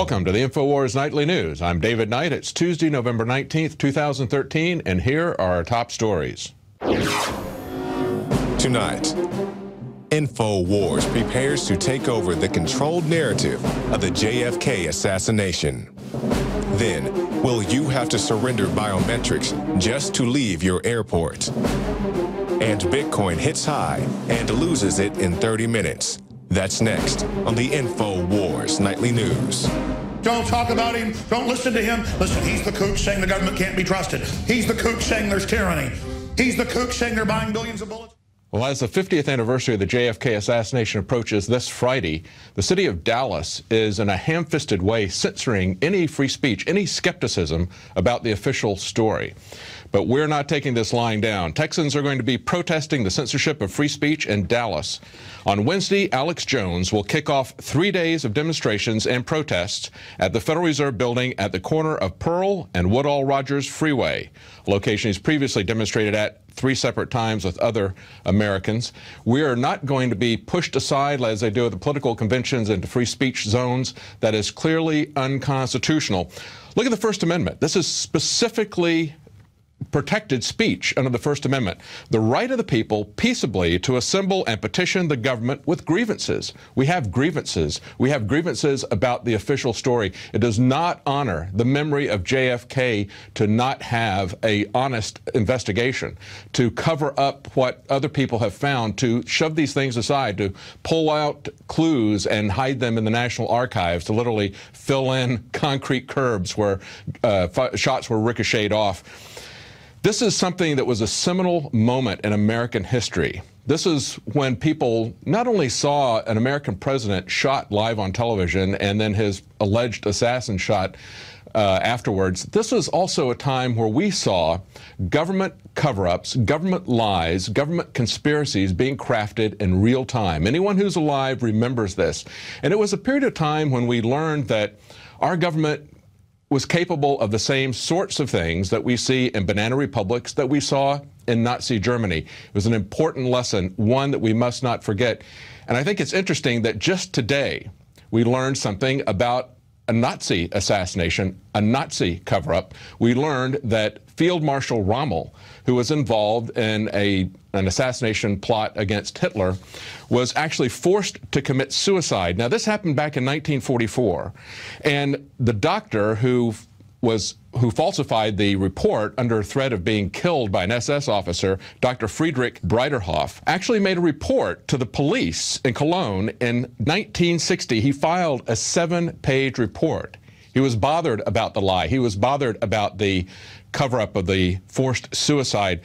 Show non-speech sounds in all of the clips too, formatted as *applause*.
Welcome to the InfoWars Nightly News. I'm David Knight. It's Tuesday, November 19th, 2013, and here are our top stories. Tonight, InfoWars prepares to take over the controlled narrative of the JFK assassination. Then, will you have to surrender biometrics just to leave your airport? And Bitcoin hits high and loses it in 30 minutes. That's next on the InfoWars Nightly News. Don't talk about him. Don't listen to him. Listen, he's the kook saying the government can't be trusted. He's the kook saying there's tyranny. He's the kook saying they're buying billions of bullets. Well, as the 50th anniversary of the JFK assassination approaches this Friday, the city of Dallas is in a ham-fisted way censoring any free speech, any skepticism about the official story. But we're not taking this lying down. Texans are going to be protesting the censorship of free speech in Dallas. On Wednesday, Alex Jones will kick off three days of demonstrations and protests at the Federal Reserve Building at the corner of Pearl and Woodall Rodgers Freeway, a location he's previously demonstrated at three separate times with other Americans. We are not going to be pushed aside, as they do at the political conventions, into free speech zones. That is clearly unconstitutional. Look at the First Amendment. This is specifically protected speech under the First Amendment. The right of the people peaceably to assemble and petition the government with grievances. We have grievances. We have grievances about the official story. It does not honor the memory of JFK to not have a honest investigation, to cover up what other people have found, to shove these things aside, to pull out clues and hide them in the National Archives, to literally fill in concrete curbs where uh, shots were ricocheted off. This is something that was a seminal moment in American history. This is when people not only saw an American president shot live on television and then his alleged assassin shot uh, afterwards, this was also a time where we saw government cover ups, government lies, government conspiracies being crafted in real time. Anyone who's alive remembers this. And it was a period of time when we learned that our government was capable of the same sorts of things that we see in banana republics that we saw in Nazi Germany. It was an important lesson, one that we must not forget. And I think it's interesting that just today we learned something about a Nazi assassination, a Nazi cover up. We learned that Field Marshal Rommel, who was involved in a, an assassination plot against Hitler, was actually forced to commit suicide. Now, this happened back in 1944, and the doctor who was who falsified the report under threat of being killed by an SS officer, Dr. Friedrich Breiderhoff, actually made a report to the police in Cologne in 1960. He filed a seven-page report. He was bothered about the lie. He was bothered about the cover up of the forced suicide.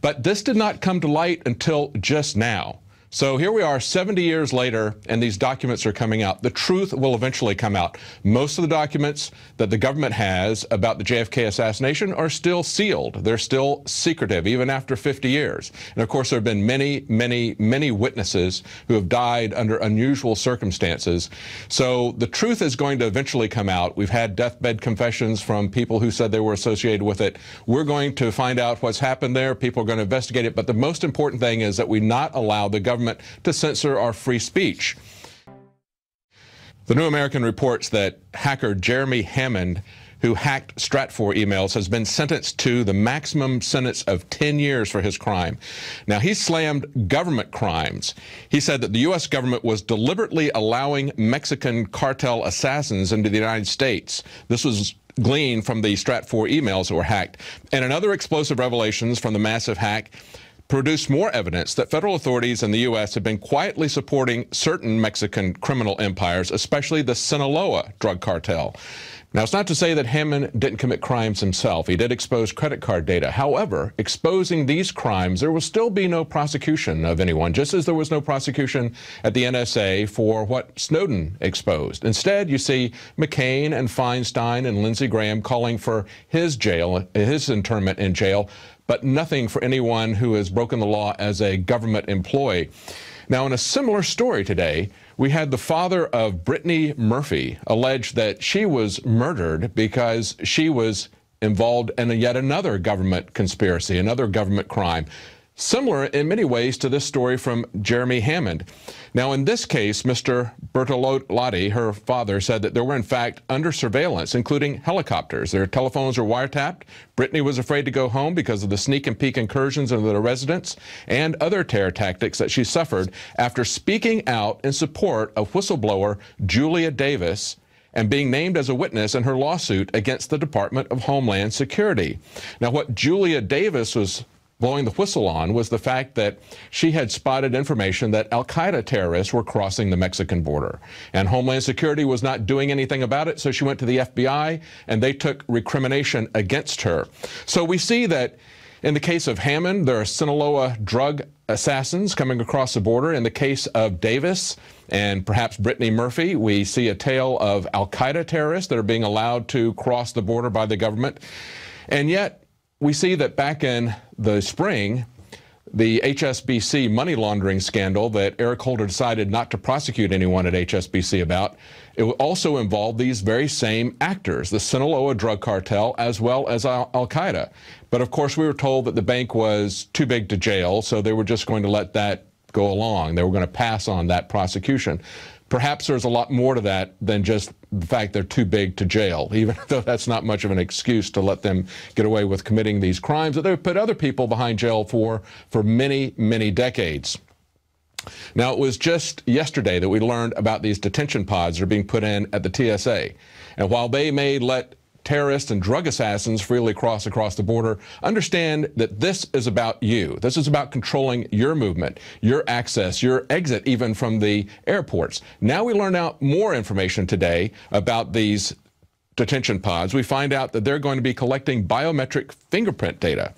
But this did not come to light until just now. So here we are 70 years later, and these documents are coming out. The truth will eventually come out. Most of the documents that the government has about the JFK assassination are still sealed. They're still secretive, even after 50 years. And of course, there have been many, many, many witnesses who have died under unusual circumstances. So the truth is going to eventually come out. We've had deathbed confessions from people who said they were associated with it. We're going to find out what's happened there. People are going to investigate it. But the most important thing is that we not allow the government government to censor our free speech. The New American reports that hacker Jeremy Hammond who hacked Stratfor emails, has been sentenced to the maximum sentence of 10 years for his crime. Now, he slammed government crimes. He said that the U.S. government was deliberately allowing Mexican cartel assassins into the United States. This was gleaned from the Stratfor emails that were hacked. And another explosive revelations from the massive hack produced more evidence that federal authorities in the U.S. have been quietly supporting certain Mexican criminal empires, especially the Sinaloa drug cartel. Now, it's not to say that Hammond didn't commit crimes himself. He did expose credit card data. However, exposing these crimes, there will still be no prosecution of anyone, just as there was no prosecution at the NSA for what Snowden exposed. Instead, you see McCain and Feinstein and Lindsey Graham calling for his jail, his internment in jail but nothing for anyone who has broken the law as a government employee. Now, in a similar story today, we had the father of Brittany Murphy allege that she was murdered because she was involved in yet another government conspiracy, another government crime. Similar in many ways to this story from Jeremy Hammond. Now, in this case, Mr. Bertolotti, her father, said that they were in fact under surveillance, including helicopters. Their telephones were wiretapped. Brittany was afraid to go home because of the sneak and peek incursions into the residence and other terror tactics that she suffered after speaking out in support of whistleblower Julia Davis and being named as a witness in her lawsuit against the Department of Homeland Security. Now, what Julia Davis was blowing the whistle on was the fact that she had spotted information that Al Qaeda terrorists were crossing the Mexican border. And Homeland Security was not doing anything about it, so she went to the FBI and they took recrimination against her. So we see that in the case of Hammond, there are Sinaloa drug assassins coming across the border. In the case of Davis and perhaps Brittany Murphy, we see a tale of Al Qaeda terrorists that are being allowed to cross the border by the government. And yet, we see that back in the spring, the HSBC money laundering scandal that Eric Holder decided not to prosecute anyone at HSBC about, it also involved these very same actors, the Sinaloa drug cartel as well as Al, Al Qaeda. But of course, we were told that the bank was too big to jail, so they were just going to let that go along. They were going to pass on that prosecution. Perhaps there's a lot more to that than just the fact they're too big to jail, *laughs* even though that's not much of an excuse to let them get away with committing these crimes that they've put other people behind jail for for many, many decades. Now, it was just yesterday that we learned about these detention pods that are being put in at the TSA. And while they may let terrorists and drug assassins freely cross across the border, understand that this is about you. This is about controlling your movement, your access, your exit even from the airports. Now we learn out more information today about these detention pods. We find out that they're going to be collecting biometric fingerprint data.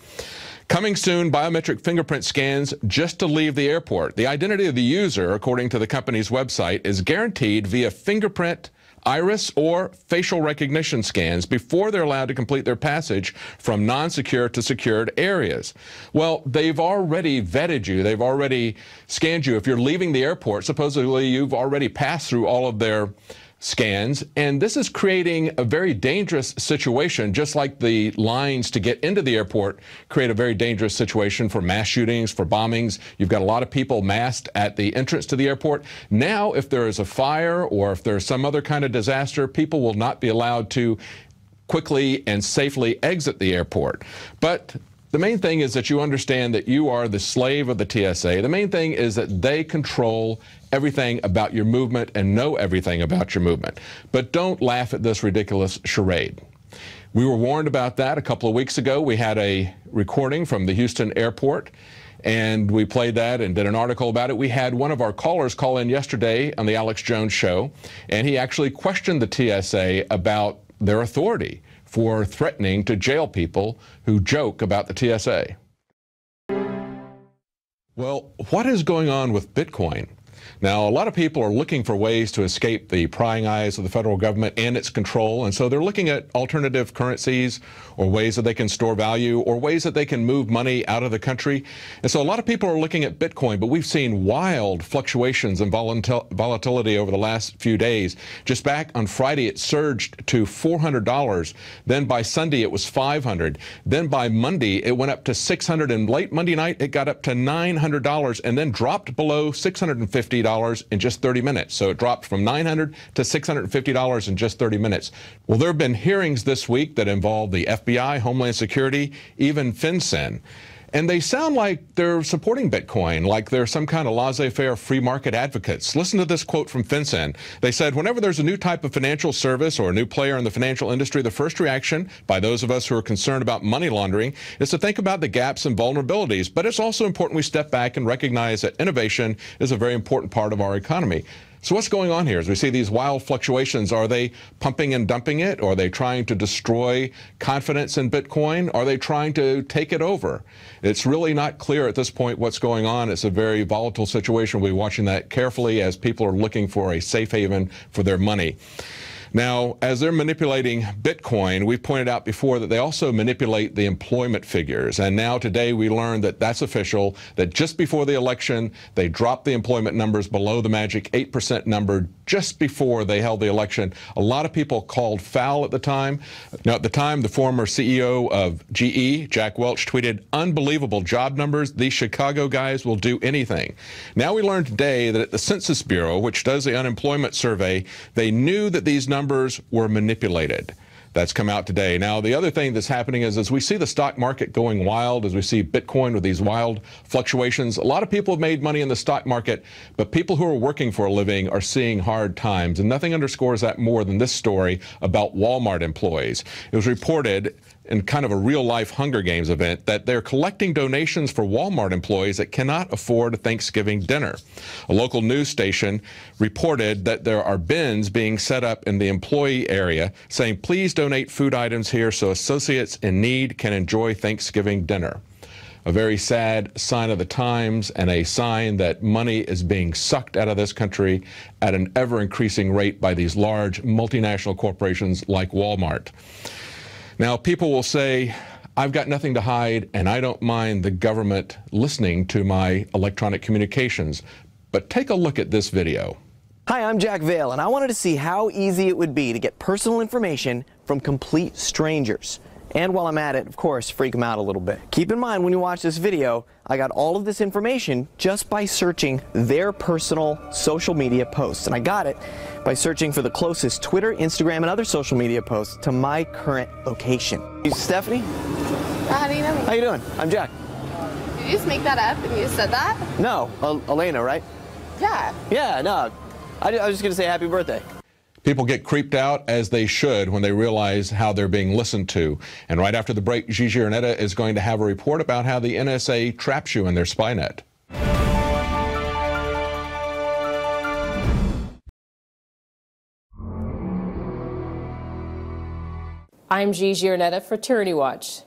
Coming soon, biometric fingerprint scans just to leave the airport. The identity of the user, according to the company's website, is guaranteed via fingerprint iris or facial recognition scans before they're allowed to complete their passage from non-secure to secured areas. Well, they've already vetted you. They've already scanned you. If you're leaving the airport, supposedly you've already passed through all of their scans. And this is creating a very dangerous situation, just like the lines to get into the airport create a very dangerous situation for mass shootings, for bombings. You've got a lot of people massed at the entrance to the airport. Now, if there is a fire or if there's some other kind of disaster, people will not be allowed to quickly and safely exit the airport. But the main thing is that you understand that you are the slave of the TSA. The main thing is that they control everything about your movement and know everything about your movement. But don't laugh at this ridiculous charade. We were warned about that a couple of weeks ago. We had a recording from the Houston airport and we played that and did an article about it. We had one of our callers call in yesterday on the Alex Jones show, and he actually questioned the TSA about their authority for threatening to jail people who joke about the TSA. Well, what is going on with Bitcoin? Now, a lot of people are looking for ways to escape the prying eyes of the federal government and its control, and so they're looking at alternative currencies or ways that they can store value or ways that they can move money out of the country. And so a lot of people are looking at Bitcoin, but we've seen wild fluctuations and volatility over the last few days. Just back on Friday, it surged to $400. Then by Sunday, it was 500. Then by Monday, it went up to 600. And late Monday night, it got up to $900 and then dropped below $650 in just 30 minutes. So it dropped from $900 to $650 in just 30 minutes. Well, there have been hearings this week that involve the FBI, Homeland Security, even FinCEN. And they sound like they're supporting Bitcoin, like they're some kind of laissez-faire free market advocates. Listen to this quote from FinCEN. They said, whenever there's a new type of financial service or a new player in the financial industry, the first reaction by those of us who are concerned about money laundering is to think about the gaps and vulnerabilities. But it's also important we step back and recognize that innovation is a very important part of our economy. So what's going on here as we see these wild fluctuations? Are they pumping and dumping it? Or Are they trying to destroy confidence in Bitcoin? Are they trying to take it over? It's really not clear at this point what's going on. It's a very volatile situation. We'll be watching that carefully as people are looking for a safe haven for their money. Now, as they're manipulating Bitcoin, we've pointed out before that they also manipulate the employment figures. And now today we learned that that's official, that just before the election, they dropped the employment numbers below the magic 8% number just before they held the election. A lot of people called foul at the time. Now, at the time, the former CEO of GE, Jack Welch, tweeted, unbelievable job numbers. These Chicago guys will do anything. Now we learned today that at the Census Bureau, which does the unemployment survey, they knew that these numbers were manipulated. That's come out today. Now, the other thing that's happening is as we see the stock market going wild, as we see Bitcoin with these wild fluctuations, a lot of people have made money in the stock market, but people who are working for a living are seeing hard times. And nothing underscores that more than this story about Walmart employees. It was reported in kind of a real life Hunger Games event that they're collecting donations for Walmart employees that cannot afford a Thanksgiving dinner. A local news station reported that there are bins being set up in the employee area saying, please donate food items here so associates in need can enjoy Thanksgiving dinner. A very sad sign of the times and a sign that money is being sucked out of this country at an ever increasing rate by these large multinational corporations like Walmart. Now, people will say, I've got nothing to hide, and I don't mind the government listening to my electronic communications. But take a look at this video. Hi, I'm Jack Vale, and I wanted to see how easy it would be to get personal information from complete strangers. And while I'm at it, of course, freak them out a little bit. Keep in mind when you watch this video, I got all of this information just by searching their personal social media posts. And I got it by searching for the closest Twitter, Instagram, and other social media posts to my current location. Stephanie? How do you know me? How you doing? I'm Jack. Did you just make that up and you just said that? No, Elena, right? Yeah. Yeah, no. I, I was just going to say happy birthday. People get creeped out as they should when they realize how they're being listened to. And right after the break, Gigi Arnetta is going to have a report about how the NSA traps you in their spy net. I'm Gigi Arnetta for Tyranny Watch.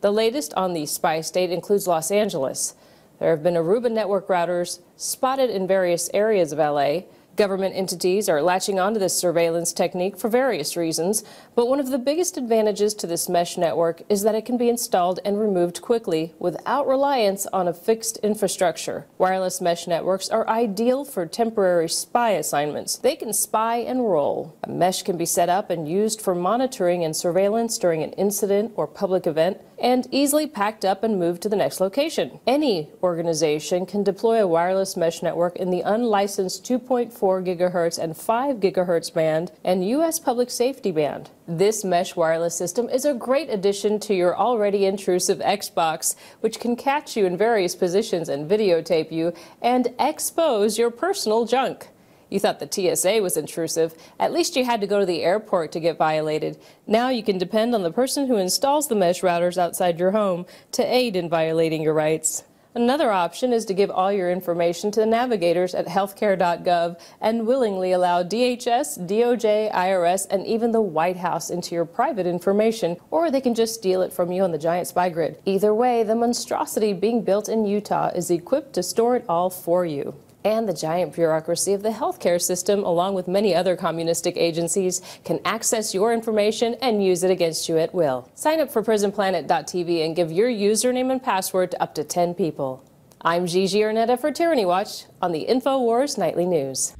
The latest on the spy state includes Los Angeles. There have been Aruba network routers spotted in various areas of LA. Government entities are latching onto this surveillance technique for various reasons, but one of the biggest advantages to this mesh network is that it can be installed and removed quickly without reliance on a fixed infrastructure. Wireless mesh networks are ideal for temporary spy assignments. They can spy and roll. A mesh can be set up and used for monitoring and surveillance during an incident or public event and easily packed up and moved to the next location. Any organization can deploy a wireless mesh network in the unlicensed 2.4 gigahertz and 5 gigahertz band and U.S. public safety band. This mesh wireless system is a great addition to your already intrusive Xbox, which can catch you in various positions and videotape you and expose your personal junk. You thought the TSA was intrusive. At least you had to go to the airport to get violated. Now you can depend on the person who installs the mesh routers outside your home to aid in violating your rights. Another option is to give all your information to the navigators at healthcare.gov and willingly allow DHS, DOJ, IRS, and even the White House into your private information, or they can just steal it from you on the giant spy grid. Either way, the monstrosity being built in Utah is equipped to store it all for you and the giant bureaucracy of the healthcare system, along with many other communistic agencies, can access your information and use it against you at will. Sign up for PrisonPlanet.tv and give your username and password to up to 10 people. I'm Gigi Arnetta for Tyranny Watch on the InfoWars Nightly News.